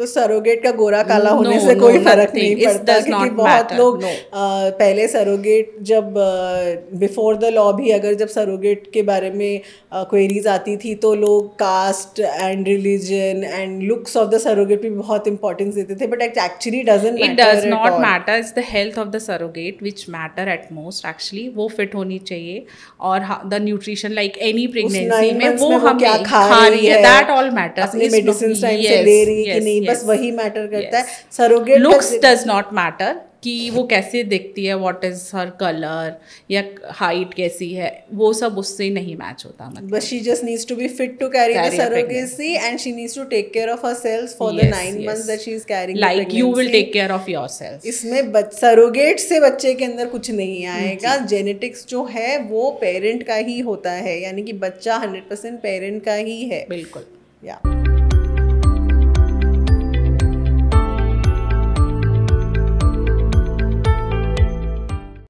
तो सरोगेट का गोरा काला होने से कोई फ़र्क नहीं पड़ता क्योंकि बहुत matter. लोग पहले सरोगेट जब बिफोर द लॉ भी अगर जब सरोगेट के बारे में क्वेरीज आती थी तो लोग caste and religion and looks of the surrogate भी बहुत इंपॉर्टेंस देते थे but actually it does not matter is the health of the surrogate which matter at most actually वो फिट होनी चाहिए और the nutrition like any pregnancy में वो हम क्या खा रही है दैट ऑल मैटर्स मेडिसिन ले रही है कि नहीं बस वही मैटर करता है। Surrogate looks does not matter कि वो कैसे देखती है व्हाट इज़ हर कलर या हाइट कैसी है वो सब उससे नहीं मैच होता मतलब। बस she just needs to be fit to carry the surrogacy and she needs to take care of herself for the 9 months that she is carrying like you will take care of yourself इसमें surrogate से बच्चे के अंदर कुछ नहीं आएगा। Genetics जो है वो पेरेंट का ही होता है। यानी कि बच्चा 100% पेरेंट का ही है। बिल्कुल। या yeah.